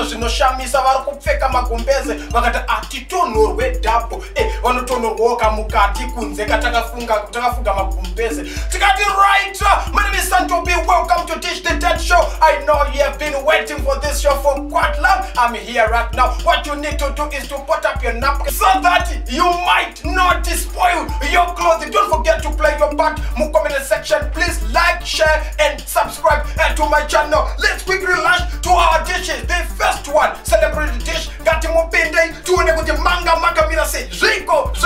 kuita zvinoshamisa vari kupfeka magumbeze vakati atitonhorwe dhabo vanotonhorwawo kamukati kunze katakafunga takafunga magumbeze. Tikati right my name is santobi welcome to teach the dead show. I know you have been waiting for this show for quite long. I'm here right now. What you need to do is to put up your napkin so that you might not spoil your clothing. Don't forget to play your part. Mu comment section. Please like share and subscribe uh, to my channel. Let's quickly launch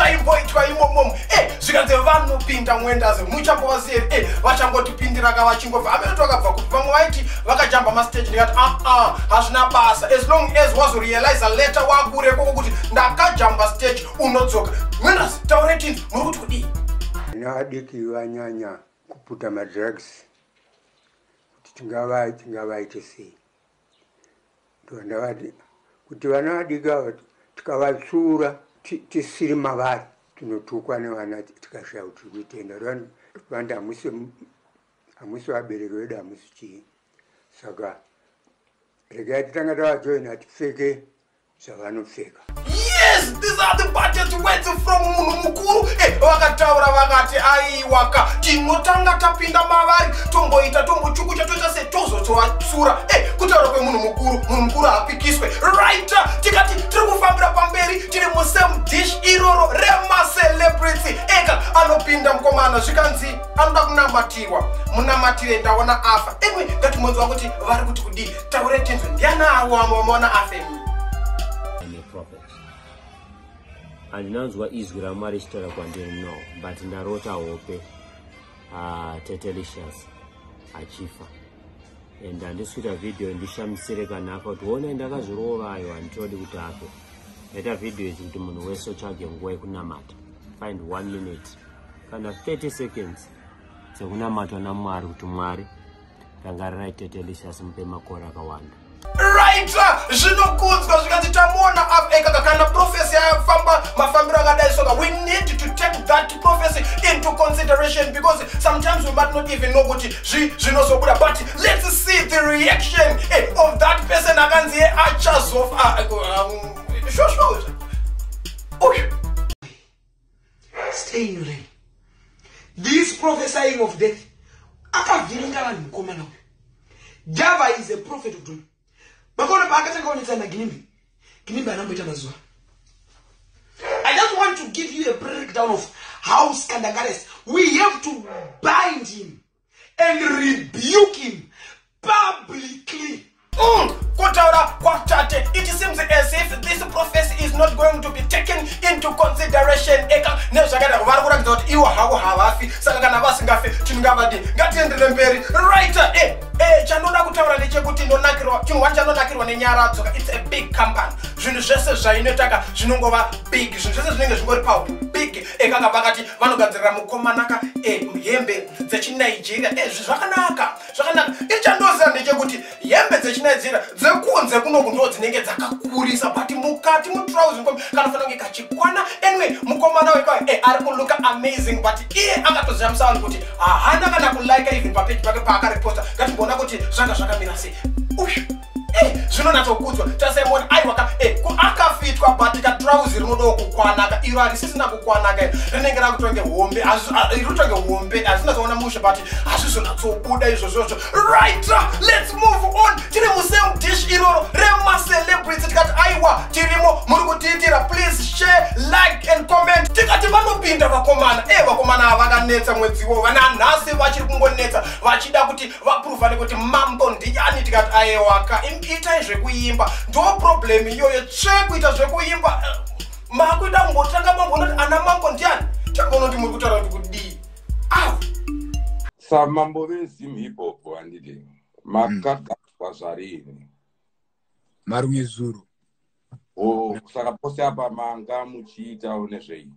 zvaimboitwa imomomo. E zvikanzi vanopinda mwendazi muchambovasiyeri e vachangotipindira ka vachingobva. Amene vakabva kuti vamwe vaiti vakajamba mastage ndikati aa hazvina basa. As long as wazorealiza leta wakure koko kuti ndakajamba stage unodzoka. Mwendazi tauretini muri kuti kudii? Vana vadiki vanyanya kuputa madrugs kuti tingava tingavaite sei. Ndondavati kuti vana vadiki ava tikavatsura. ti- tisiri mavari tinotukwa nevana tikashaya kuti tiri kuitenda vandi hamusi vabereki vedu hamusi chii. Saka regai titanga tavajoina tipfeke zvavanopfeka yes these are the budget words from munhu mukuru. Vakataura vakati aiwaka tinotanga tapinda mavari tomboita tombochukucha toita setozotovatsura e kutaura kwemunhu mukuru munhu mukuru haapikiswe right tikati tiri kufambira pamberi tiri musame dish iroro remacelebrity eka anopinda mukomana zvikanzi anoda kunamatirwa munamatire ndaona afa. Emwe ngatimwenziwa kuti vari kuti kudii taure tinzwe ndiana avo vamwe vamaona afa handinanzwa izwi ramwari richitaura kwandiri no but ndarota hope uh, tetelicious achifa. And handisi kuita vhidhiyo ndishamisire kanaka kuti onai ndakazviroovayo handitodi kuti afe. Ndaita vhidhiyo idzi kuti munhu wese utsvage nguva yekunamata. Find one minute. Kana 30 seconds dzekunamatwa namwari kuti mwari rangarirai tetelicious mupe makore akawanda right zvinokudzwa zvikati tamuona eka kana profesi yafamba mafambiro akadai soka we need to take that prophecy into consideration because sometimes we might not even know kuti zvi- zvinozobuda. But let's see the reaction eh, of that person akanzi ye achazofa. Shosho uyu stay in lane. This prophesying of death akavhiringa vanhu mukomana uyu. Java is a prophet of doom makaona paakatanga onetsa naginimbi ginimbi anamboita mazuva i just want to give you a breakdown of how scandagares we have to bind him and rebuke him publicly. Mm, kutaura kwatate it seems as if this prophecy is not going to be taken into consideration. Eka nezvakaita vari kuratidza kuti ivo havo havafi saka kana vasingafi tingavadi ngatiendere mberi. Right eh, chandoda kutaura ndechekuti ndonakirwa chinhu wani chandonakirwa nenyara dzoka its a big company. Zvinhu zvese zvainotaka zvinongova big zvinhu zvese zvinenge zvingori pau big ekanga vakati vanogadzirira mukomanaka eh, hembe dzechinigeria. Eh, zvi- zvakanaka zvakanaka. Ichandoziva ndechekuti hembe dzechinigeria dzekunze kunoku ndo dzinenge dzakakurisa but mukati mutrausi kana fanira kunge kachikwana anyway mukomana wekwa eh, ari kuluka amazing but iye akatoziva vanhu kuti hahana kana kulika even papeji pake paakariposta. Ngatimbona kuti zvanga zvakamira sei uyu Eh, zvinonatsokudzwa tasaimoni aiwaka akafitwa but katrauzi rinodawo kukwanaka iro harisisina kukwanaka rinenge rakutonge hombe rirutonge hombe hazvinazoona mushe but hazvizonatsobuda izvozvozvo right let's move on. Tiri musame dish iroro remacelebrity tikati aiwa tirimo muri kutiitira please share like and comment. Tikati vanopinda vakomana e vakomana ava vakanetsa mwedziwo vananhasi vachiri kungonetsa vachida kuti vapuruvhane kuti mambo ndiani? Tikati aiwaka itai zvekuimba ndo problemu iyoyo tsvekuita zvekuimba eh, makuita mbotanga mamboona kuti ana mambo ndiani? Takuona kuti muri kutaura kuti kudii? Au! Samambo vezimu hip hop handiti makagadzwa zvarini. Marume zuru. O saka pose apa manga muchiitawo nezvei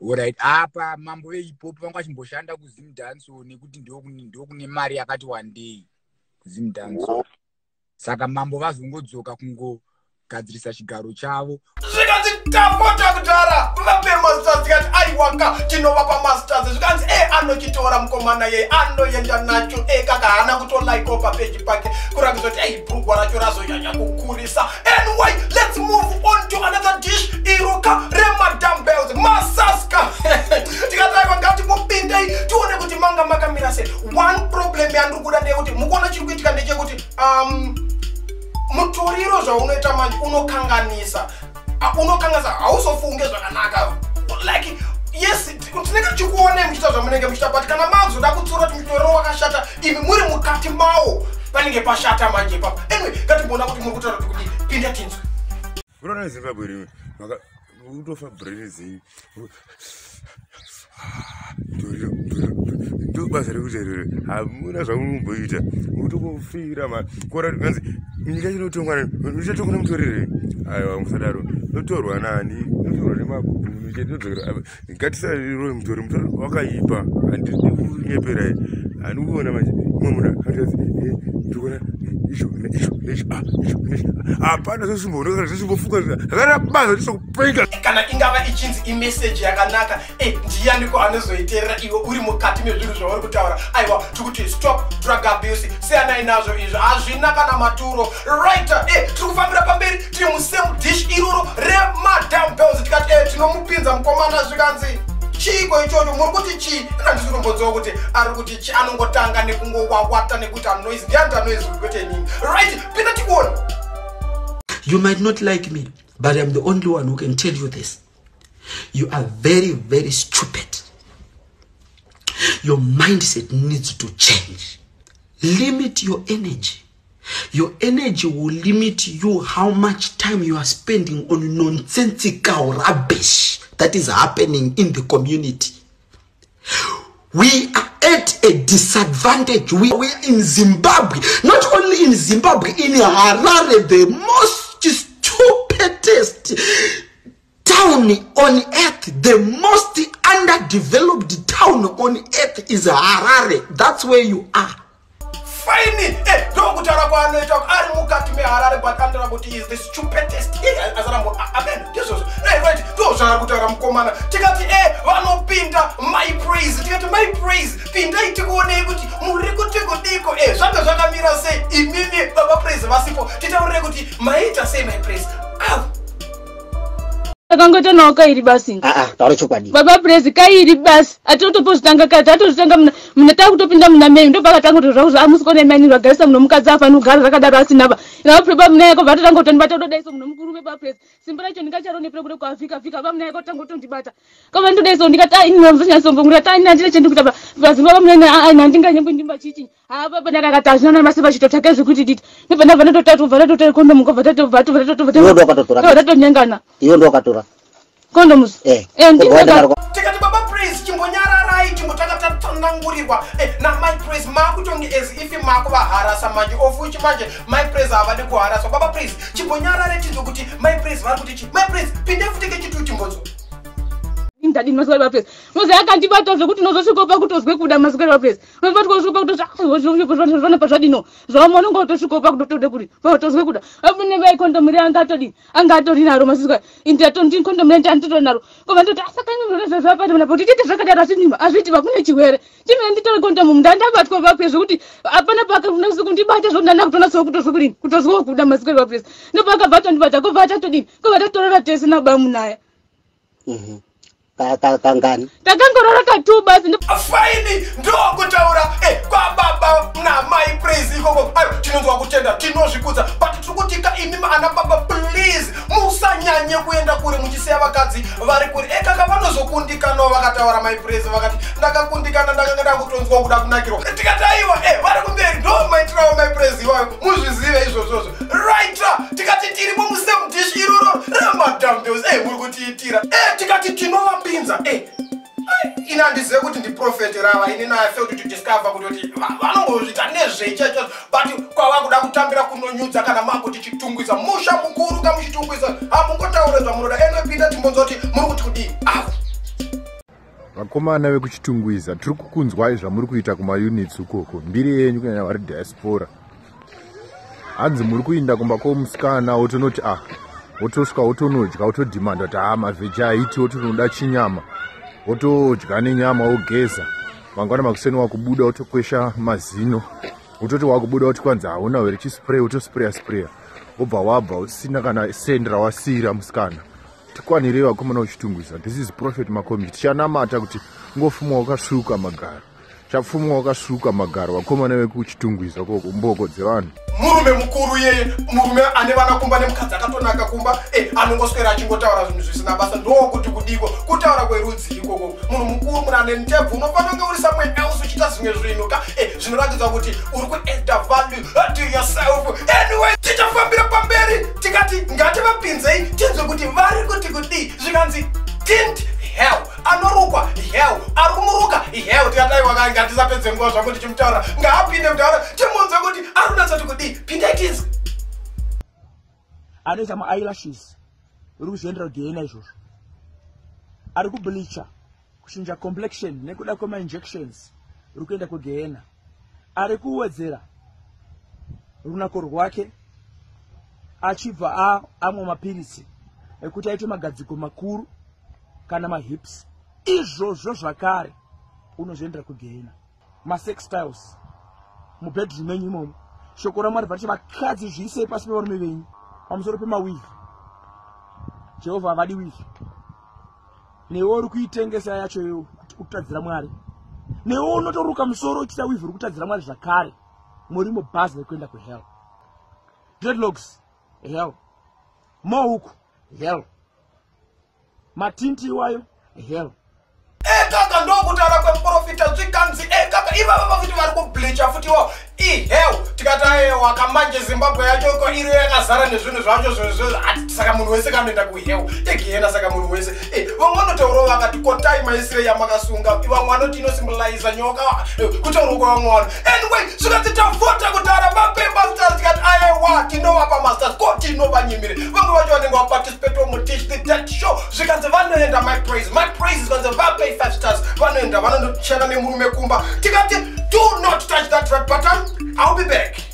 orit apa mambo veipopo vanga vachimboshanda kuzim danso nekuti ndokune mari yakati wandei kuzim danso saka mambo vazongodzoka kungogadzirisa chigaro chavo. Zvikanzi tapota kudhara vape masters tikati aiwaka tinovapa masters. Zvikanzi e anochitora mukomana ye anoenda nacho. E kaka haana kutolaiko papeji pake kurakidza kuti ei bhurugwa racho razonyanya kukurisa. Anyway let's move on to another dish iruka remadam bells. Masaska! Tikati aiwa ngatimupindei tione kuti manga makamira sei. One problem yandiri kuda ndeyekuti mukuona chiri kuitika ndechekuti um, mutoriro zvaunoita manje unokanganisa. Unokanganisa hausofunge zvakanaka. Like yes tinenge tichikuonei muchiita zvamunenge muchiita but kana mazoda kutsura kuti mutoriro wakashata imi muri mukati mawo panenge pashata manje ipapo. Anyway ngatimboona kuti muri kutaura kuti kudi pinda tinzwe unoona nezimbabwe rimwe utofa brain zenyu ndo basa rekuti rero hamuna zvamunomboita utokufira makora kanzi nyika chinotongwa uchatongwa nemutorere aiwa musadaro. Notorwa nani? Notorwa nemabhunu chatodzokera ngatisariro mutori. Mutori wakaipa. Handidi kunyeperai handi kuona manje mwe munhu atikati ndikuona izvo neizvo neizvo izvo neizvo hapana zvesimboonekana zvesimbofuka akana basa tisokupenga kana ingava ichinzi imeseji yakanaka e ndianiko anozoiteerera? Iwe uri mukati mezvinhu zvauri kutaura. Aiwa tikuti stop drug abuse seanai nazvo izvo. Hazvina kana maturo. Right e tiri kufambira pamberi tiri musame dish iroro remadam bells. Tikati e tinomupinza mukomana zvikanzi chiiko ichocho muri kuti chii ina ndisi kutombonziwa kuti ari kuti chi anongotanga nekungowawata nekuita noise ndianita noise kwete nini right pinda tikuona You might not like me, but I'm the only one who can tell you this. You are very, very stupid. Your mindset needs to change. Limit your energy. Your energy will limit you how much time you are spending on nonsensical rubbish that is happening in the community. We are at a disadvantage. We are in Zimbabwe, not only in Zimbabwe, in Harare, the most stupidest town on earth, the most underdeveloped town on earth is Harare. That's where you are. Faini. E ndokutaura kwaanoita ari mukati meharare but anotaura kuti is the stupidest azarambo amen. Ndizvozvo right ndo zvaari kutaura mukomana. Tikati e vanopinda my praise. Tikati my praise. Pindai tikuonei kuti muri kuti kudiko e zvanga zvakamira sei? Imimi baba praise vasipo. Titaurire kuti maita sei my praise. Au akangoita nawo kairi basi. Taura chokwadi. Baba purezi kairi basi. Atotopozvitanga kati atozvitanga muna taakutopinda muna mei. Ndopakatanga kutozva kuti amusikona imainirwa garisa muno mukadzi afani kugara rakadaro asinaba nava pure bamuna yako vatotanga kutondibata utodaiso muno mukurume bapurezi simba ndingacharonepere kure kwavhika vhika bamuna yako tanga kutondibata ndodaiso ndikati aininamuzochanyatsombongura ti chendikutapa purazi babamunaina handinganyembondimba chiichinyi ha baba ndarakati namasi vachito take zvekuti diti ndobva ndabva ndatotatu bva ndatotera kondomu kobva condoms. Eh, Eh, tikati baba praise chimbonyararai chimbotanga tatsanangurirwa eh, namai praise makutonge as if makuvaharasa manje ofuchi manje mai praise havadi kuharaswa. Baba praise chimbonyarare tinzwe kuti mai praise vari kuti chi mai praise pinde futike chitu chimbonzo ndadini masikari vapresi mozi akandibata zvekuti nozosvika pa kutozwe kuda masikari vapresi nozotikosvika kutozvana pazvadino zvama unonge utosvika pa kutotode kuri patozwe kuda abune vai kondomu ri anga atodini anga atori naro masikari indatondini kondomu ri ndanditotori naro koma ndoti asakanyozvazvapata mna kuti ndandakutona kutozwe kuda tese nababa munaya Mhm. Ka- ka- kangani takangorora katu basi faini ndokutaura eh, kwababa namai praise ikoko. Ayo tinonzwa kutenda tinozvikudza. But tiri kutika imi ana baba please musanyanye kuenda kure muchisiya vakadzi vari kure. Ekaka vanozokundikanawo vakataura mai praise vakati ndakakundikana ndakanga ndakutonzwa kuda kunakirwa. Tikati aiwa eh, vari kumberi ndo maitirawo mai praise iwayo. Muzvizive izvozvozvo. Right tikati tirimo musemdish iroro. Remadambes tikati tinovapinza eh, ina handizive kuti ndiprofeti rava ini nafe kuti tidiscover kuti kuti va- vanongozvita nezveichecho but kwava kuda kutambira kunonyudza kana makuti chitungwiza musha mukuru kamuchitungwiza hamungotaure zvamunoda. Enopinda timbonza kuti muri kuti kudii? Vakomana vekuchitungwiza tiri kukunzwai zvamuri kuita kumaunits ukoko mbiri yenyu kunyanya vari diaspora. Hanzi muri kuinda kumba kwomusikana wotonoti ah wotosvika wotonodya wotodhimanda kuti ha mavheji aiti wotonoda chinyama. Wotodya nenyama wogeza. Mangwana makuseni wakubuda wotokwesha mazino. Wototi wakubuda woti kwanzi hauna here chispray wotospreya spreya wobva wabva usina kana sendi rawasiyira musikana. Tikwanirei vakomana uchitungwisa this is prophet makomi tichanamata kuti ngofumwa wakasvuka magaro chapfumwa wakasvuka magaro vakomana vekuchitungwiza koko mboko dzevanhu. Murume mukuru yeye murume ane vanakumba nemukadzi akatonaka kumba e anongoswera achingotaura zvinhu zvisina basa ndokuti kudiko kutaura kwerudzi ikoko. Munhu mukuru munhu ane ntebvu unofanira kunge uri somewhere else uchiita zvimwe zvinhu ka e zvinoratidza kuti uri kuadda value to yourself. Anyway tichafambira pamberi tikati ngativapinzei tinzwe kuti vari kuti kudii? Zvikanzi tint hell anorukwa hell ari kumuruka hell tikataiwa ngatisapedze nguva zvako tichimutaura. Ngaapinde mutaura timunzwe kuti ari kunatsati kudii pindai tinzwe anoita maeyelashes. Uri kuzviendera kugehena izvozvo. Ari kubleacha kuchinja complexion nekuda kwemainjections. Uri kuenda kugehena ari kuwedzera runako rwake achibva amwa mapirisi ekuti aite magadziko makuru kana mahips izvozvo zvakare unozviendera kugehena masex styles mubedroom menyu imomo. Shoko ramwari richi vakadzi zviisei pasi pevarume venyu. Pamusoro pemawivhi jehovha havadi wivhi newe uri kuitengesa yacho iwo kuti kutadzira mwari. Newe unotoruka musoro uchiita wivhi uri kutadzira mwari zvakare. Muri mubhazi rekuenda kuhell. Dreadlocks hell. Mohuku hell. Matinti iwayo hell ndokutaura kwemuprofita zvikanzi ekaka ivava vafuti vari kublecha futi iwao iheu tikati aiwa manje zimbabwe yacho iko iriyo yakazara nezvinhu zvacho zvozvo saka munhu wese kanoenda kuheu igiyena saka munhu wese. Vamwe vanotaurawo vakati kotai maisire yamakasunga vamwe vanoti inosimboliza nyoka. Kutaura kwevamwe vanhu. Anyway zvikati tavhota kutaura mapemba stars tikati aiwa tinovapa masters ko tinovanyimire vamwe vacho vanenge vaparticipate mutish the dead show. Zvikanzi vanoenda my praise my praise zvikanzi vapay five stars. Vanoenda vanondochana nemurume kumba. Tikati do not touch that red button. I'll be back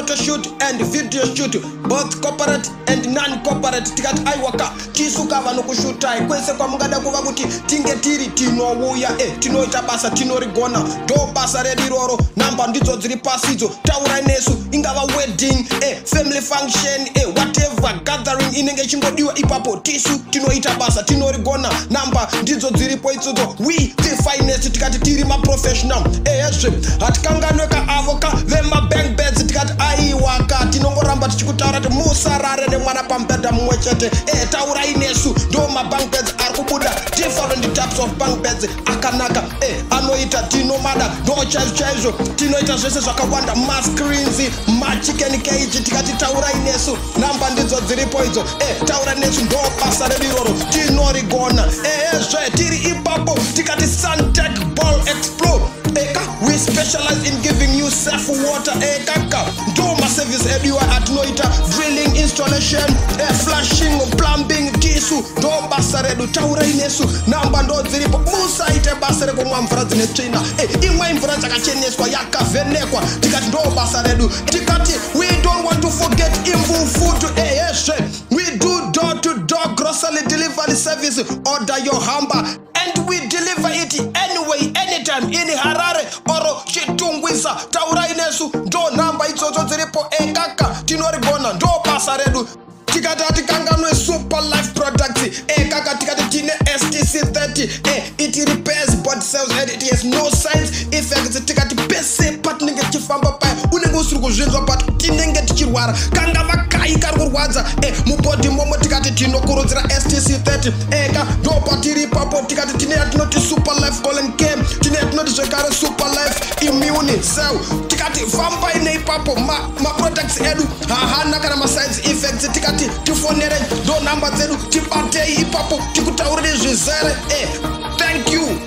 We do photo shoot and video shoot, both corporate and non-corporate. Tikati aiwaka tisuka vanhu kushutai kwese kwamungada kuva kuti tinge tiri tinouya e tinoita basa tinorigona. Ndo basa redu iroro namba ndidzo dziri pasidzo taurai nesu ingava wedding e family function e whatever gathering inenge ichingodiwa ipapo. Tisu tinoita basa tinorigona. Namba ndidzo dziripo idzodzo. We the finest. Tikati tiri maprofessional. Ehezve hatikanganweka avo ka vemabank beds. Tikati aiwaka tinongoramba tichikutaura kuti musarare nemwana pamubhedha mumwe chete. E taurai nesu ndo mabank beds ari kubuda. Different types of bank beds akanaka. E anoita tinomada ndo chaizvo chaizvo. Tinoita zvese zvakawanda mascreens machicken cage tikati taurai nesu. Namba ndidzo dziripo idzo. E taura nesu ndo basa redu iroro. Tinorigona. Ehezve tiri ipapo tikati suntech ball explore eka we specialize in giving you safe water. Ekaka ndo maservice edu iwa atinoita drilling installation eh, flashing plumbing tisu. Ndo basa redu taurai nesu namba ndo dziripo musaite basa rekumwa mvura dzine tsvina. Eh, imwe mvura dzakacheneswa yakavhenekwa. Tikati ndo basa redu tikati we don't want to forget imvufutu ehezve we do door to door grocery delivery service. Order your hamba and we deliver it anyway anytime in harare oro chitungwisa taurai nesu ndo nhamba idzodzo dziripo ekaka tinorigona ndo basa redu. Tikati hatikanganwe super life products ekaka tikati tine stc 30 e it repairs body cells and it has no signs effects. Tikati pese patinenge tichifamba paya unenge usiri kuzvinzwa but tinenge tichirwara. Kangava kai kari kurwadza. E mubhodhi momo tikati tinokurudzira stc 30 eka ndo patiri ipapo tikati tine yatinoti super life colon cam tine yatinoti zvekare super life immune cell. Tikati fambai neipapo maproducts edu. Hahana kana masides effects tikati tifonere ndo nhamba dzedu tibatei ipapo tikutaurire zvizere. E thank you.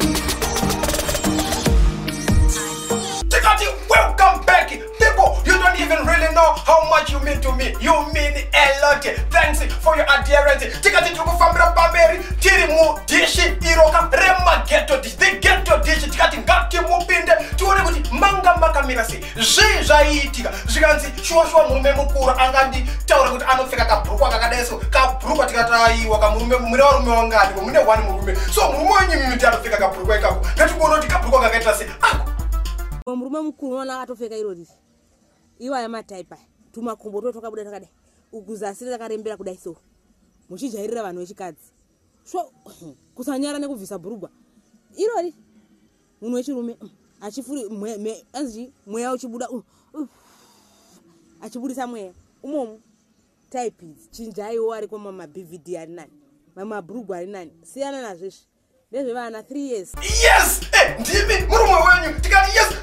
Tikati welcome back people you don't even really know how much you mean to me. You mean a lot. Thanks for your adherence. Tikati tiri kufambira pamberi tiri mudishi iroka remageto dish. The geto dish tikati ngatimupinde tione kuti manga makamira sei. Zvii zvaiitika? Zvikanzi shuwa-shuwa murume mukuru anganditaura kuti anopfeka kabhurukwa kakadaiso kabhurukwa tikati aiwa kamurume mune varume wangani mune one murume. So murume wenyimimiti anopfeka kabhurukwa ikako. Ngatikuona kuti kabhurukwa kakaita sei. Ako murume mukuru wana akatopfeka iro riri iwaya mataipa tumakumbo to twakabuda takadai kuzasi takarembera kudai so. Muchijairira vanhu vechikadzi. Svo kusanyara nekubvisa bhurugwa. Irori munhu wechirume mm, achifuri mwe- me- anzi mweya uchibuda uh, uh, achibudisa mweya. Umomo idzi chinjaiwo ariko mamabvd ari nani mamabhurugwa ari nani siyana nazvezvi ndezvevana 3 years. Yes! Eh, ndimi murume wenyu tikati yes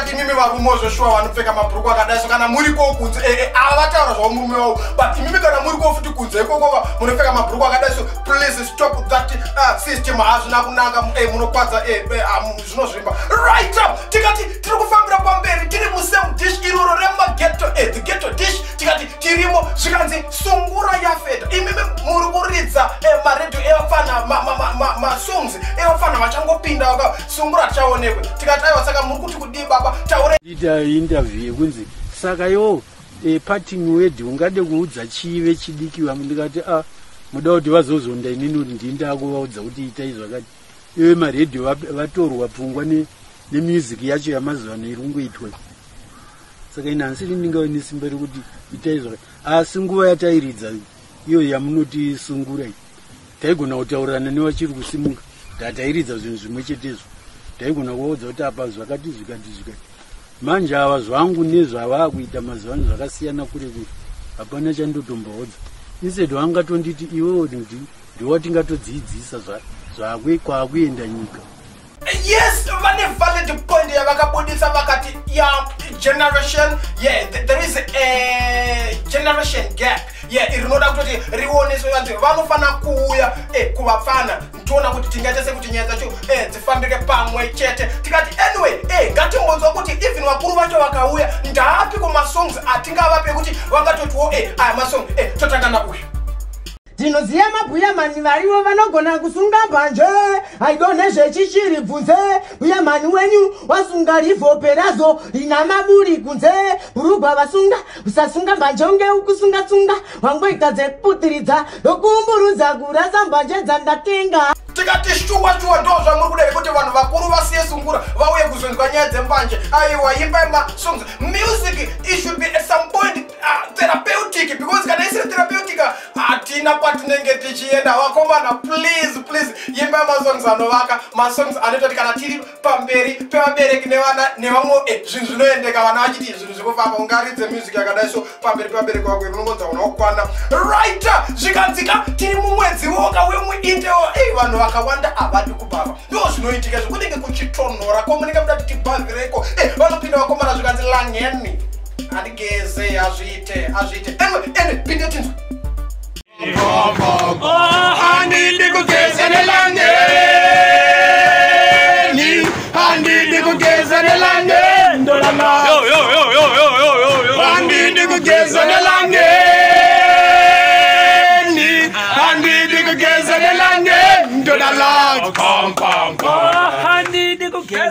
tikati imimi varume zveshuwa vanopfeka mabhuruku akadaiso kana muri ko kunze eh, eh, ava vataura zvavo murume wavo but imimi kana muri ko futi kunze ikokova munopfeka mabhuruku akadaiso please stop that uh, system hazvina eh, munokwadza eh, eh, ah, zvinozvimba. Right up! Tikati tiri kufambira pamberi tiri musame dish iroro remageto eh, the geto dish. Tikati tirimo zvikanzi sungura yafeta. Imimi muri kuridza eh, maredhio evafana masongs evafana vachangopinda ka sungura tichaonekwe tikati aiwa saka muri kuti kudii baba taure ita interview yekunzi saka iwo e, parting wed ungade kuudza chive chidikiwa ndikati a muda kuti vazozonda inini kuti ndinda kuvaudza kuti itai zvakati. Iwe maredhio vap- vatorwa pfungwa ne- nemusic yacho yamazuva ano iri kungoitwa. Saka ine hansiri ndingave nesimba rekuti itai zvakati. Asi nguva yatairidza iyo yamunoti sungura iyi taigona kutaurirana nevachiri kusimuka. Ndatairidza zvinhu zvimwe chetezvo taigona kuvaudza kuti apa zvakati zvikati zvikati. Manje ava zvangu nezvavaa kuita mazuva ano zvakasiyana kure kure. Hapana chandotombaudza. Instead wangatonditi iwewo ndiwatingatodzidzisa kwaakuenda nyika yes vane valid point yavakabudisa vakati ya generation yeah th- there is a generation gap. Yeah rinoda kutoti rioneswe vanzi vanofana kuuya eh, kuvafana tiona kuti tingaita sekuti nyaya dzacho eh, dzifambike pamwe chete. Tikati anyway eh, ngatimbonzwa kuti even vakuru vacho vakauya ndaapi kumasongs atingavape kuti vangatotiwo eh, aya masong eh, totanga nauyu ndinoziva mabhuyamani varivo vanogona kusunga mbanje. Aido nezvechichiri bvunze. Bhuyamani wenyu wasunga rivhope razo rina maburi kunze. Burugwa vasunga usasunga mbanje unge ukusunga-sunga. Wangoita dzekuputiridza ndokuumburudza kurasa mbanje dzandatenga. Tikati shuwa-shuwa ndo zvamuri kuda kuti vanhu vakuru vasiye sungura vauye kuzonzwa nyaya dzembanje. Aiwa imbai masongs music it should be at some point uh, therapeutic because hatina kwatinenge tichienda. Vakomana please please imbai masongs anovaka. Masongs anoitoti kana tiri pamberi pevabereki nevana nevamwe eh, zvinhu zvinoendeka. Vana vachiti zvinhu zvekufamba ungaridze music yakadai so pamberi pevabereki vako unongonza unokwana. Right zvikanzika tiri mumwedzi woga wemuindewo ei vanhu vakawanda havadi kubhava. Ndo zvinoitika zvekunenge kuchitonhora ko munenge muda kuti tibhavhireko e vanopinda vakomana zvikanzi langeni. Handigeze azviite azviite. Anyway ende pinde tinzwa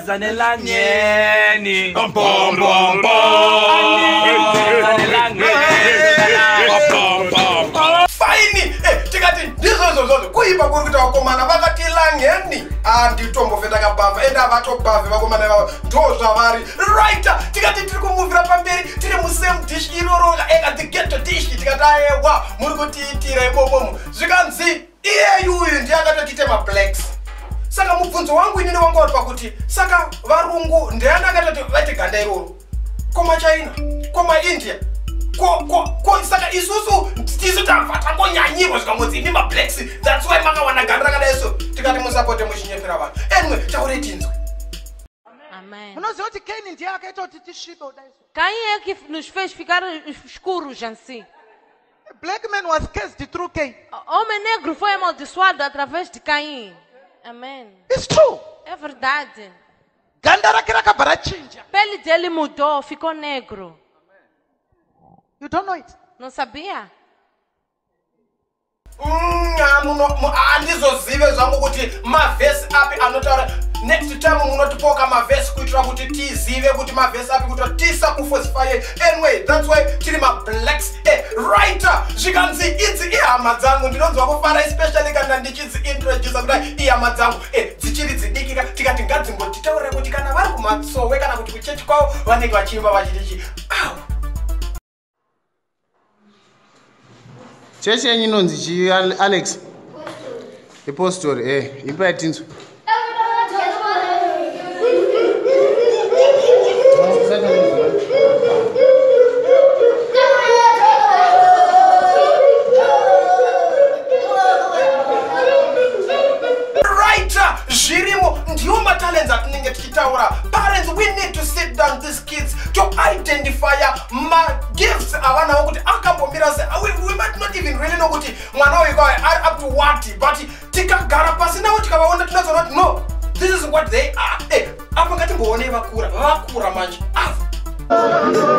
Zanelangeni. Bom bom bom bom. Zanelangeni. Tikati ndizvozvozvozvo kuipa kuri kuita vakomana vakati langeni anditombove takabhavha ende havatobhavhe vakomana ivavo ndo zvavari. Right tikati tiri kumuvhira pamberi tiri musame dish iroro eka the geto dish tikati aewa muri kutiitira imomomo zvikanzi iyeyuyu ndiye akatotiite mablacks. Saka mubvunzo wangu inini wanga uri pakuti saka varungu ndiani akatoti vaite ganda iroro. Komachina komaindia ko ko ko saka isusu tisu tabva tangonyanyirwa zvikangonzi imi mablacks thats why makawana ganda rakadai so tikati musapote muchinyepera vanhu anyway taurei tinzwe unoziva kuti kaini ndiye akaita kuti tisvibe kudai Quem é que nos fez ficar escuros assim? black man was cursed through Cain. Homem negro foi amaldiçoado através de Caim. Amém. It's true. É verdade. Ganda rake rakabva rachinja. Pele dele mudou, ficou negro. You don't know it. Não sabia? handizozive zvangu kuti mavhesi api anotaura. Next time munotipoka mavhesi kuitira kuti tizive kuti mavhesi api kuitira tisakufosifyei anyway thats why tiri mablacks ewriter zvikanzi idzi ihama dzangu. Ndinonzwa kufara especially kana ndichidziintrodusa kudai ihama dzangu. E dzichiri dzidikika tikati ngadzingotitaurire kuti kana vari kumatsowe kana kuti kuchechi kwavo vanenge vachiimba vachitichi chechi yenyu inonzi chii Al- alex ipostori e imba yatinzwa tikagara pasi navo tikavaona tinozoona kuti no this is what they are. Eh, apa ngatimboonei vakura vakura manje. Ava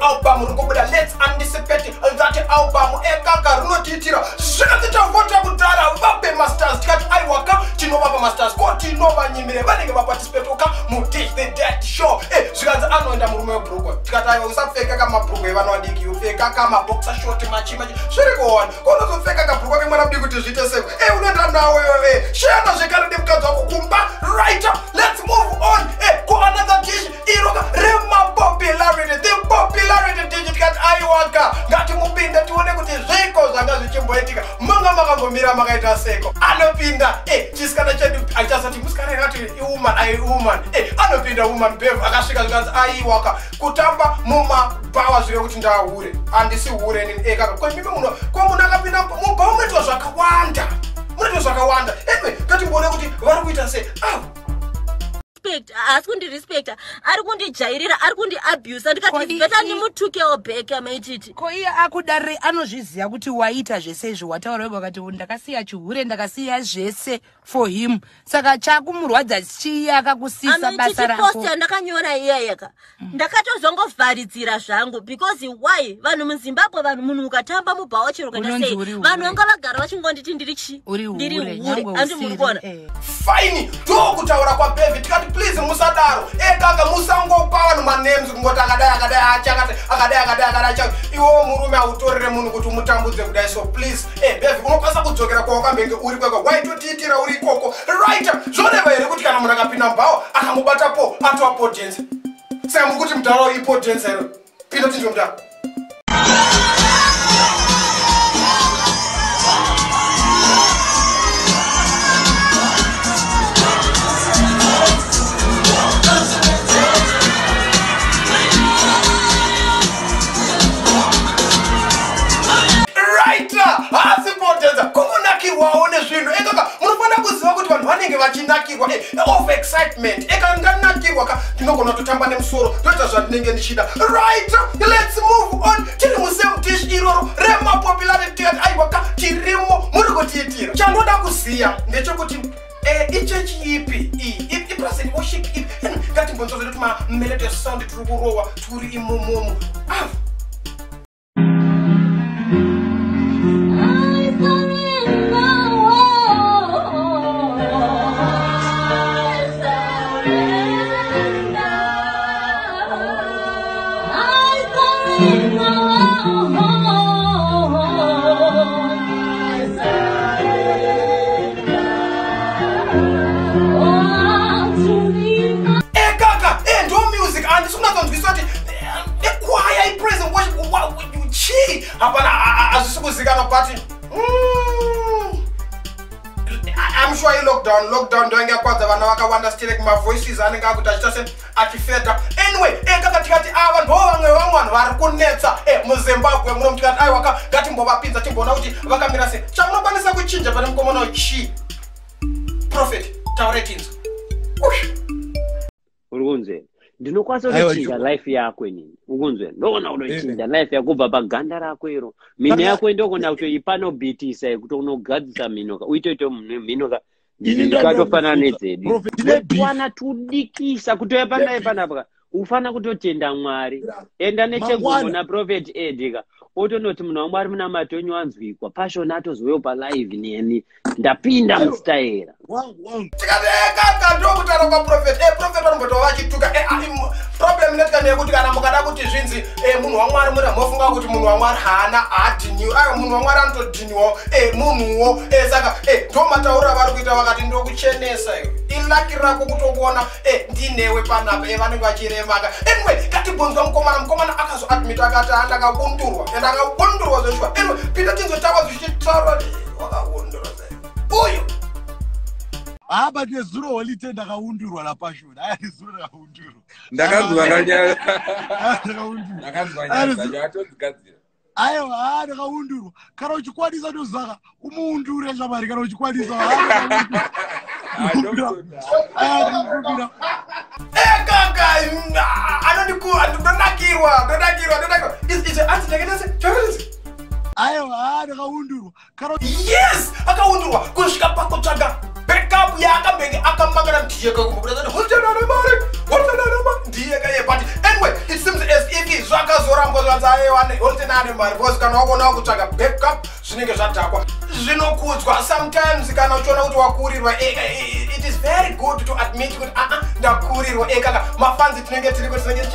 album ri kubuda lets anticipate that album. Ekaka rinotiitira zvikanzi tavhota kudhara vape masters tikati aiwaka tinovapa masters. Ko tinovanyimire vanenge vaparticipatoka mudish the dead show. Eh, zvikanzi anoenda murume webhurukwa tikati aiwa usapfeka kamabhurukwa evana vadiki upfeka kamaboxa shoti machimachi zviri kuona konozopfeka kabhurukwa kemwana mudiki kuti zviite seko e unoenda nawo iweve shena zvekare nemukadzi wako kumba writer. Let's move on. Eh, kuanother dish iroka dish tikati aiwaka ngatimupinde tione kuti zviko zvanga zvichimboitika. Manga makambomira makaita seko. Anopinda eh, chisikana chedu achasati musikana yakati iwoman ai woman. Eh, anopinda woman bev akasvika zvikanzi aiwaka kutamba mumabhawa zvive kuti ndahure. Handisi hure nini? Ekaka kwemimi muno kwamunhu akapinda mubhawa munoitwa zvakawanda munoitwa zvakawanda. Anyway ngatimboone kuti vari kuita sei au respect haasi kundirespecta. Ari kundijairira ari kundiabusa ndikati beta ndimutukewo back amaititi ko iye akudarire anozviziva kuti waita zvese izvo wataura wega wakati ndakasiya chihure ndakasiya zvese for him. Saka chakumurwadza chiye akakusisa basa rako. posta ndakanyora iyayaka ndakatozongovharidzira zvangu because why? Vanhu muzimbabwe vanhu munhu ukatamba mubhawa chero Unonzi sei vanhu vanga vagara vachingonditi ndiri chi uri ndiri hure, hure. nyangwe handi usiri, muri kuona faini ndokutaura kwabevi tikati please musadaro ekaka musangopa vanhu manems kungoti akadai akadai achakati akadai akadai akadai achaka iwewo murume hautorere munhu kuti umutambudze kudai. So please e bevi unokwanisa kudzokera kwawakambenge uri kweka waitotiitira uri ikoko? Right zvoreva here kuti kana munhu akapinda mubhawo akamubatapo atova potense saka muri kuti mudharawo ipotense here pinda tinzwe mudhara vanenge vachinakirwa eh, of excitement. Eka ndanakirwa ka ndinogona kutotamba nemusoro toita zvandinenge ndichida. Right lets move on. Tiri musame dish iroro remapopularity tikati aiwa ka tirimo muri kutiitira chandoda kuziya ndechekuti Eh, ichechi ipi iyi ipresent worship ipi? Ngatimbonzwa zvedu kuti mamelody sound tiri kurowa turi imomomo. Ah. But mm, I'm sure i lockdown ndo yange yakwadza vana vakawanda still like mavoices anenge akuti achita se achifedha anyway e kaka tikati ava ndo vamwe vamwe vanhu vari kunetsa. E muzimbabwe muno tikati aiwa ka ngatimbovapinza timboona kuti vakamira sei. Chamunokwanisa kuchinja pane mukomana chi prophet taure tinzwa uri kunzwela ndinokwanisa kutochinja life yako inini. Ukunzwela ndoona unochinja life yako kubva paganda rako iro. Mino yako ndokona kutoipanobhitisa kuti unogadzisa minoka uitoito minoka ndikatofanana nedzedu wana tudikisa kutoya panaye panapa ufana kutotenda mwari. Enda nechegumbo naprofet edika otonoti munhu wamwari muna matonyo anzwikwa pashoni atozovewo palive neni. Ndapinda mustaera. Tikateka ndokutaura kwaprofet e profet vanombotova vachituka e problem inetika neyekuti kana mukada kuti zvinzi e munhu wamwari muri mofunga kuti munhu wamwari haana haadhiniwi aiwa munhu wamwari anotodhiniwawo munhuwo saka ndo matauriro avari kuita vakati ndokuchenesa iwe ilaki rako kutokuona e ndinewe panapa e vanenge vachiremaka anyway katibvunzwa mukomana mukomana akazoadmita akati andakabundurwa and akabundurwa zveshuwa anyway pinda tinzotaura zvichitaura wakabundurwa uyu! Haba nezuro holite ndakaundurwa napashoni aya nezuro ndakaundurwa ndakanzwa kanyaya ndakaundurwa ndakanzwa nyaya atodzigadzira aiwa ha ndakaundurwa kana uchikwanisa ndozaka umuundure shamari kana uchikwanisa ekaka anondikua ndonakirwa ndonakirwa ndonakirwa ize anziteketese choretese aiwa ha ndakaundurwa kana yes akaundurwa kusvika pakutsvaga backup yaakambenge akamakana ndiyeka kumbudahotenane mari hotenane mari ndiyeka ye but anyway it seems as if zvakazoramba zvanzi aiwane hotenane mari because kana wakuona kutsvaga backup zvinenge zvadhakwa. Zvinokudzwa sometimes kana uchiona kuti wakurirwa it is very good to admit kuti aa ndakurirwa ekaka mafanzi tinenge tiriko tinenge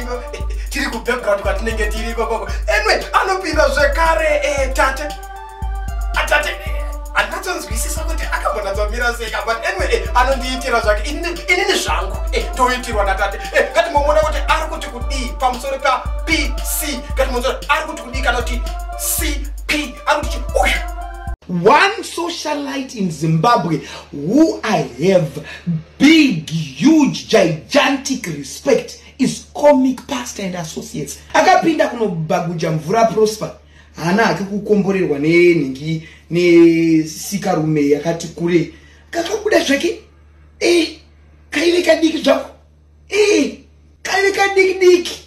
tiri kubackground kwatinenge tiriko koko. Anyway anopinda zvekare tate atate handinatonzwisisa kuti akambonatsamira seka but anyway eh, anondiitira zvake inini zvangu eh, ndoitirwa natate eh, ngatimbomuona kuti ari kuti kudii pamusoro papc ngatimboona ari kuti kudii kana kuti cp ari kuti chi uya one socialite in Zimbabwe who I have big, huge, gigantic respect is Comic Pastor and Associates. Akapinda kunobaguja mvura prosper. Hana hake kukomborerwa nenhingi nesikarume yakati kure. Kakabuda zvake. Eh, kaive kadiki zvako. Eh, kaive kadiki diki.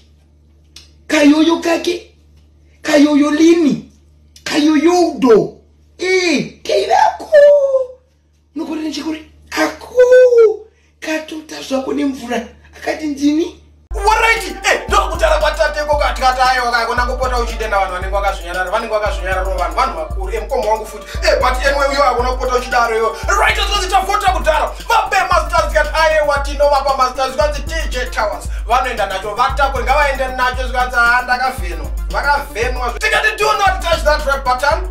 Kayoyo kake. Kayoyo lini. Kayoyo udo. Eh, keirako nokuri nechekuri ako katota zvako nemvura akati ndini aiwa kakona kupota uchidenda vanhu vanenge vakazvinyarara vanenge vakazvinyararo vanhu vanhu vakuru emukoma wangu futi. E but enwe uyo akona kupota uchidaro iwo right zvanzi tafota kudhara vape masters tikati aiwa tinovapa masters zvikanzi dj towers. Vanoenda nacho vatakuri ngavaende nacho zvikanzi ha ndakavhenwa. Vakavhenwa tikati do not touch that red button.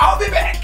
I'll be back.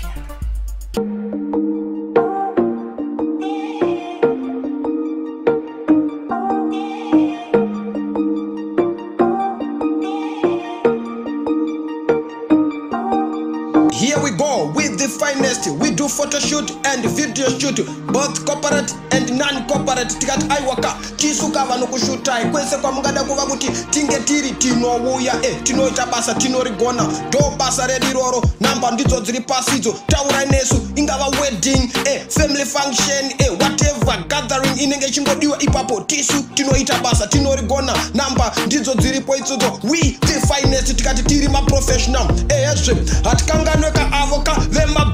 Shoot and video shoot, both corporate and non-corporate. Tikati aiwaka tisuka vanhu kushutai kwese kwamungada kuva kuti tinge tiri tinouya. E tinoita basa tinorigona. Ndo basa redu iroro. Namba ndidzo dziri pasidzo taurai nesu ingava wedding e family function e whatever gathering inenge ichingodiwa ipapo. Tisu tinoita basa tinorigona. Namba ndidzo dziripo idzodzo. We the finest. Tikati tiri maprofessional. Ehezve hatikanganwe kaavo ka vemabank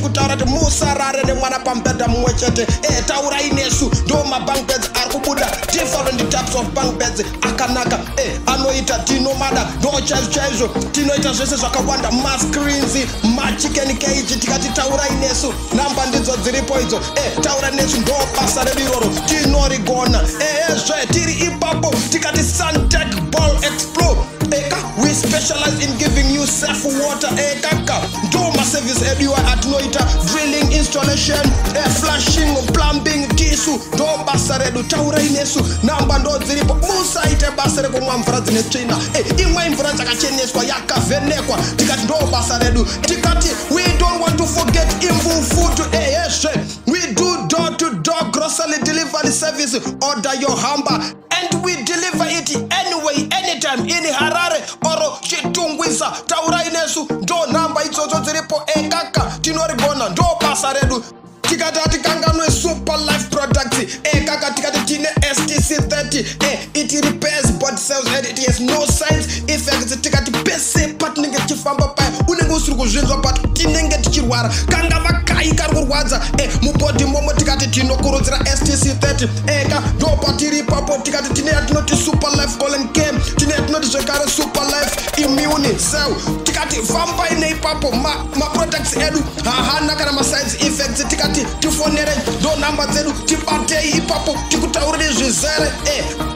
tichikutaura kuti musarare nemwana pamubhedha mumwe chete. E taurai nesu. Ndo mabank beds ari kubuda. Different types of bank beds akanaka. E anoita tinomada. Ndo chaizvo chaizvo tinoita zvese zvakawanda. Mascreens machicken cage. Tikati taurai nesu. Namba ndidzo dziripo idzo. E taura nesu ndo basa redu iroro. Tinorigona. Ehezve tiri ipapo. Tikati suntech ball explore eka we specialize in giving you safe water eh, ekaka nduma service ediwa atinoita drilling installation eh, flashing plumbing tisu ndo basa redu taurai nesu namba ndo dziripo. Musaite basa rekumwa mvura dzine tsvina. Eh, imwe mvura dzakacheneswa yakavhenekwa tikati ndo basa redu. Tikati we don't want to forget imvufutu ehezve eh, we do door to door grocery delivery service. Order your hamba and we deliver it anyway anytime in harare oro chitungwisa. Taurai nesu ndo nhamba idzodzo dziripo ekaka tinorigona ndo basa redu. Tikati hatikanganwe super life products ekaka tikati tine stc 30 e it repairs body cells and it has no signs effects tikati pese patinenge tichifamba paya. Unenge usiri kuzvinzwa but tinenge tichirwara. Kanga vakai kari kurwadza e mubhodhi momo tika tinokurudzira stc 30 eka ndo patiri ipapo tikati tine yatinoti super life colon cam tine yatinoti zvekare super life immune cell. Tikati fambai neipapo maproducts ma edu hahana kana maside effects. Tikati tifonere ndo nhamba dzedu tibatei ipapo tikutauriri zvizere e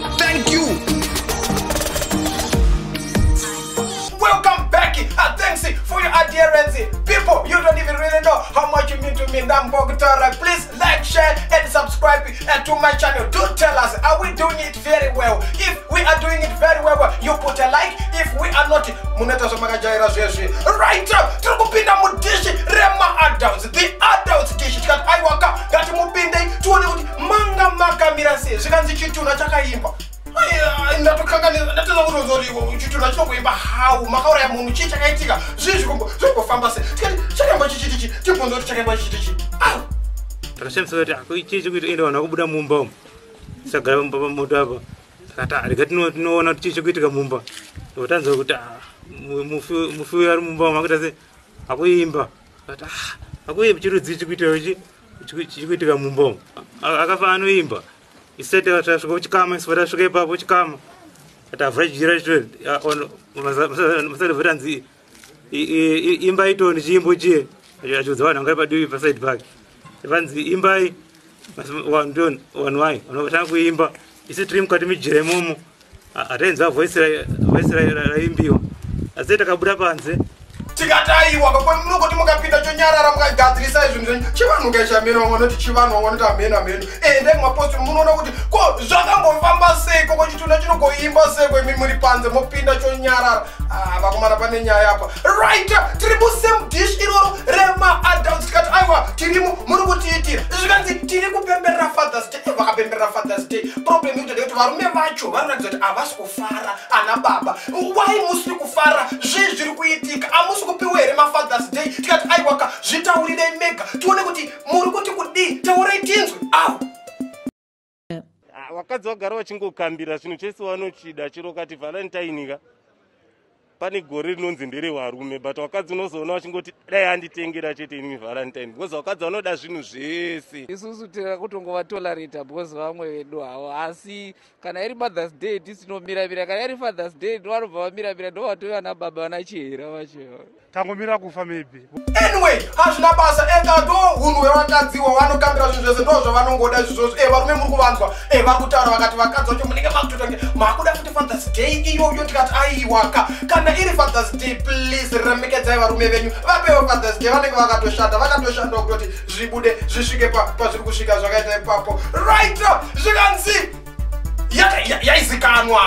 your adherence. People, you don't even really know how much you mean to me. Nambogtora. Please like, share, and subscribe uh, to my channel. Do tell us, are we doing it very well? If we are doing it very well, you put a like. If we are not, muneta zvamakajaira zveshe. Right, tiri kupinda mudishi rema adults. The adults dish tikati aiwaka ngati mupinde tione kuti manga makamira sei zvikanzi chitunha chakaimba ndatokanganisa ndatenda kuti uzoriwo chitunha chinokuimba hau makauraya munhu chii chakaitika? Zvii zvikombofamba sei tikati chakaimba chichitichi tibvunza kuti chakaimba chichitichi au! Takashamisa kuti chii chekuita ende vanhu vakubuda mumba umu. Tisagara mumba pamoto apa takati rega tinoona kuti chii chekuitika mumba. Otanzwa kuti mufi ari mumba umu akuita se akuimba. Ati akuimba chirudzii chikuitawo chikuitika mumba umu. Akafa anoimba isati tasvika kuchikama isu tasvika ipapo chikama ati avhajira masati vatanzi imba itoni chiimbo chiye achiudza vanhu vangai padivi pasaidi pake vanzi imbai wanhu wai vanotanga kuimba. Isi tiri mukati mijira imomo hatainzwa voisi raimbiwa asi takabuda panze tikataiwa munongoti mukapinda chonyarara mukagadzirisa zvinhu zvenyu chivanhu kaishamira vamwe noti chivanhu vamwe noti ameno ameno ende mapostoli munoona kuti ko zvakambofamba seiko ko chitunda chinogoimba seiko imi muri panze mopinda chonyarara. Vakomana pane nyaya apa. Right tiri musame dish iroro remaadults tikati aiwa tirimo muri kutiitira. Zvikanzi tiri kupemberera fathers day. Vakapemberera fathers day. Problem ikuti ndekuti varume vacho vanoratidza kuti havasi kufara ana baba. Wai musiri kufara? Zvii zviri kuitika amusi kupiwa here mafathers day tikati aiwaka zvitaurirei mega tione kuti muri kuti kudii taurai tinzwe. Au. Vakadzi vagara vachingokambira zvinhu chese vanochida chiro kati valentainika pane gore rinonzi nderevarume but vakadzi unozoona vachingoti dai anditengera chete inini valentine because vakadzi vanoda zvinhu zvese. Isusu tira kutongovatolarata because vamwe vedu havo asi kana iri mothers day tisinomiramira kana iri fathers day ndovanobva vamiramira ndo vatovana baba vana chihera vacho. Tangomira kufa maybe. Anyway hazvina basa. Ega ndo hunhu hwevakadziwa vanokambira zvinhu zvese ndo zvavanongoda izvozvo e varume muri kuvanzwa. E vari kutaura vakati vakadzi vacho munenge makutotange makuda futi fathers day iyoyo tikati aiwaka. Kana iri fathers day please remekedzai varume venyu. Vapewo fathers day vanenge vakatoshanda vakatoshanda kutoti zvibude zvisvike pazviri kusvika zvakaita ipapo. Right zvikanzi yaizikanwa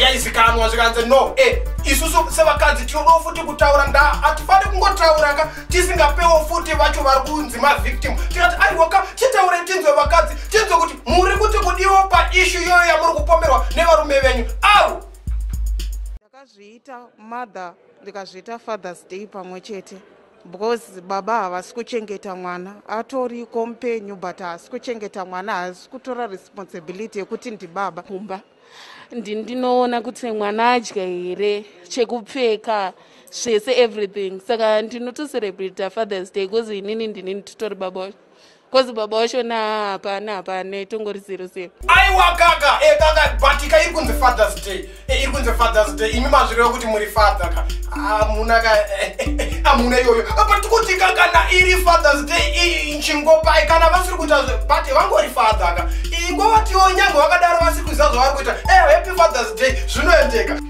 yaizikanwa zvikanzi no e isusu sevakadzi tinodawo futi kutaura nda hatifani kungotaura ka tisingapewo futi vacho vari kunzi mavictim. Tikati aiwaka titaure tinzwe vakadzi tinzwe kuti muri kuti kudiwo paishu iyoyo yamuri kupomerwa nevarume venyu. Au ndakazviita mother ndikazviita fathers day pamwe chete. Because baba havasi kuchengeta mwana atoriko mupenyu but haasi kuchengeta mwana haasi kutora responsibility yekuti ndibaba kumba ndinoona kuti mwana adya here chekupfeka zvese everything. Saka ndinotocelebrata fathers day bcause inini ndinini titori baba wacho bcause baba wacho na hapana hapana tongori zero zero. Aiwa kaka e kaka batika iri kunzi fathers day. E iri kunzi fathers day. Imi mazvireva kuti muri fatha ka. Amuna ka amuna iyoyo. But kuti kakana iri fathers day nchingopai kana vasiri kuita but vangori fatha ka. Ingovatiwo nyange vakadaro vasiri kuziva zvavari kuita. E happy fathers day. Zvinoendeka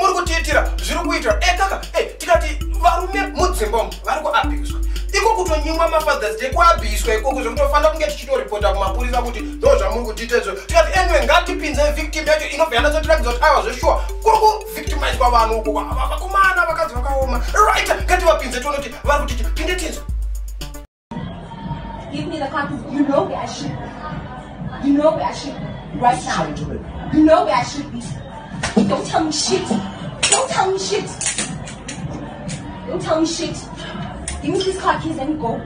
muri kutiitira zviri kuitira e kaka e tikati varume mudzimba umu vari kuabhuswa iko kutonyimwa mafathers day kuabhiswa ikoko zvekutofanira kunge tichitoripota kumapurisa kuti ndo zvamuri kutiita izvo tikati anyway ngatipinze victim yacho inobva yanatsotirakidza kuti aiwa zveshuwa kuri kuvictimizwa vanhu uko vakomana vakadzi vakaoma right ngativapinze tione kuti vari kuti pinde tinzwa Give me the cartons. You know where I should be. You know where I should be. Right now. You know where I should be. Don't tell me shit. Don't tell me shit. Don't tell me shit. Give me these car keys and go.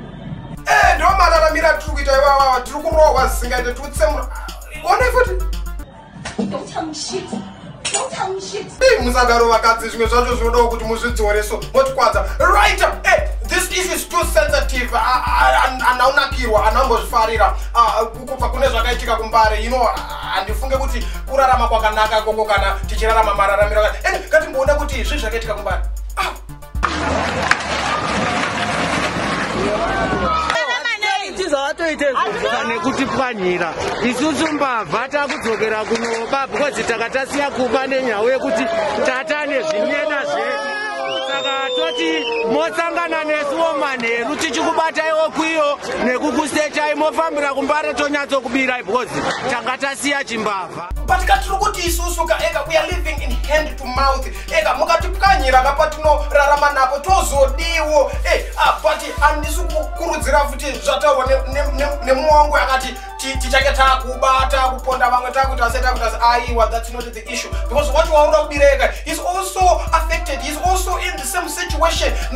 Eh, ndo mararamira tiri kuita iwawawa tiri kurohwa zisingaite tikutsemura one futi Don't tell me shit. Don't tell me shit. Ei, musagaro vakadzi zvimwe zvacho zvinodawo kuti muzvidzoreso motikwadza right eh, issue is too sensitive. Ah, ah, ah, anaunakirwa anambozvifarira. Ah, kubva kune zvakaitika kumbare ino handifunge kuti kurarama kwakanaka koko kana tichirarama mararamiro ende ngatimboona kuti zvii zvakaitika kumbare. Tizavatoite zvuka nekutipwanyira isusu mbavha takudzokera kunoba because taka tasiya kuba nenyau yekuti tata nezvinyena zvedu toti mosangana nesuwo manheru tichikubataiwo kwiyo nekukusechai mofambira kumbare tonyatsokubirai because tanga tasiya chimbavha but katiri kuti isusu ka eka we are living in hand to mouth. Eka mukatipwanyira kapa tinorarama napo tozodiwo. E ah, but handisi kukurudzira futi zvataurwa nemumwe wangu akati ti- tichange takuba takuponda vamwe takuita se aiwa that's not the issue. Because what waura kubireka is also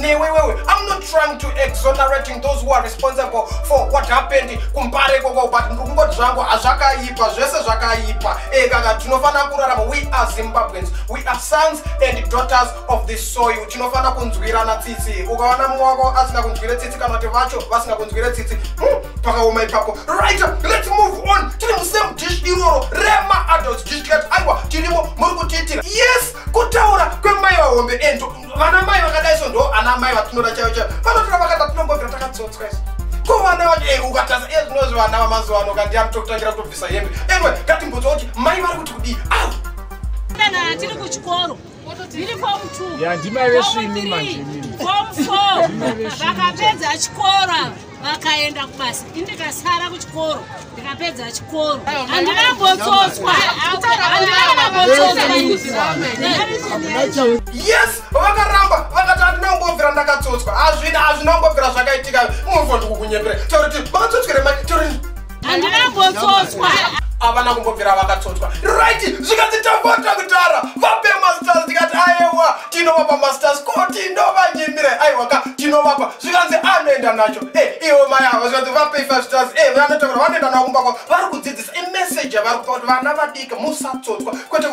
situation newewewe i'm not trying to exonerating those who are responsible for what happened kumbare koko but ndiri kungoti zvangu hazvakaipa zvese zvakaipa. Ekaka tinofanira kurarama we are zimbabweans. We are sons and daughters of the soil. Tinofanira kunzwirana tsitsi. Ukaona mumwe wako asinga kunzwire tsitsi kana kuti vacho vasinga kunzwire tsitsi hmm, pakaoma ipapo. Right let's move on. Tiri musame dish iroro. Remaadults dish tikati aiwa tirimo muri kutiitira. Yes kutaura kwemai vahombe. Endo vana mai vakadaiso ndo ana mai vatinoda chaivo chaivo. Vanotora vakata tinombobvira takadzotswa isu kuvana vacho e ukatasa e zvinozvi vana vamazuva ano kandiyani tokutangira kutobvisa hembe. Anyway ngatimbudza kuti mai vari kuti kudii? Au! Kana tiri kuchikoro. Tiri form two. Ya, ndimai vesvimi manje vakapedza chikora vakaenda kubasa. Indikasara kuchikoro ndikapedza chikoro. Handinambotsotswa handinambotsotswa yes vakaramba vakati handinangobvira ndakatsotswa hazvina hazvinangobvira zvakaitika. Muvho ndikukunyepera tauriti vakatsotswere mai tauri handinambotsotswa havana kumbobvira vakatsotswa right zvikanzi tambota five stars e vanotaura vanoenda navo kumba kwavo vari kudzidzisa. Imeseji yavari kupa kuti vana vadika musatsotswa kwete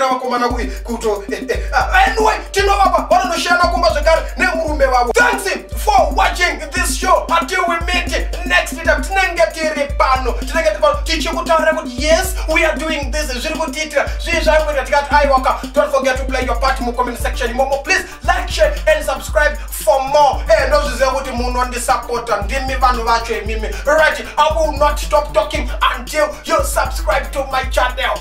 kutangira vakomana kui kuto eh, eh. Ah, anyway tinovapa vanonoshayana kumba zvekare nemurume vavo thanks for watching this show. Until we meet next time tinenge tiri pano. Tinenge tiri pano tichikutaura kuti yes we are doing this. Zviri kutiitira zvii zvaikuita tikati aiwaka don't forget to play your part mucomment section imomo. Please like share and subscribe for more. Eh ndozviziva kuti munondisapota ndimi vanhu vacho imimi right i will not stop talking until you subscribe to my channel